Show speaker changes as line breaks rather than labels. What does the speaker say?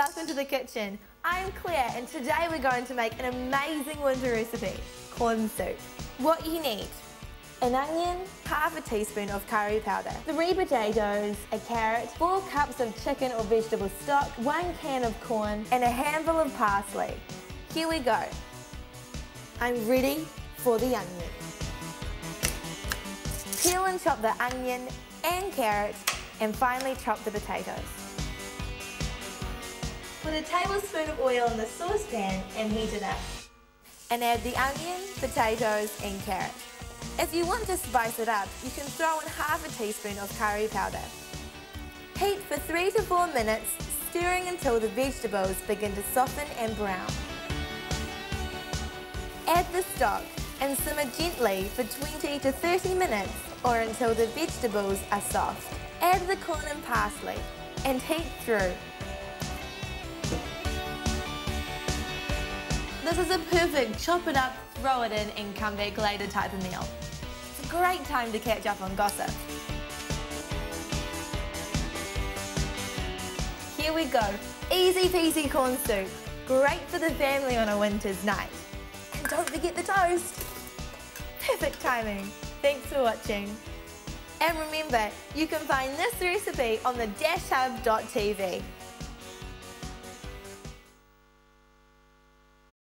welcome to the kitchen. I'm Claire and today we're going to make an amazing winter recipe, corn soup. What you need, an onion, half a teaspoon of curry powder, three potatoes, a carrot, four cups of chicken or vegetable stock, one can of corn and a handful of parsley. Here we go. I'm ready for the onion. Peel and chop the onion and carrot and finally chop the potatoes. Put a tablespoon of oil in the saucepan and heat it up. And add the onion, potatoes and carrot. If you want to spice it up, you can throw in half a teaspoon of curry powder. Heat for 3 to 4 minutes, stirring until the vegetables begin to soften and brown. Add the stock and simmer gently for 20 to 30 minutes or until the vegetables are soft. Add the corn and parsley and heat through This is a perfect chop it up, throw it in and come back later type of meal. It's a great time to catch up on gossip. Here we go, easy peasy corn soup. Great for the family on a winter's night. And don't forget the toast. Perfect timing. Thanks for watching. And remember, you can find this recipe on the dashhub.tv.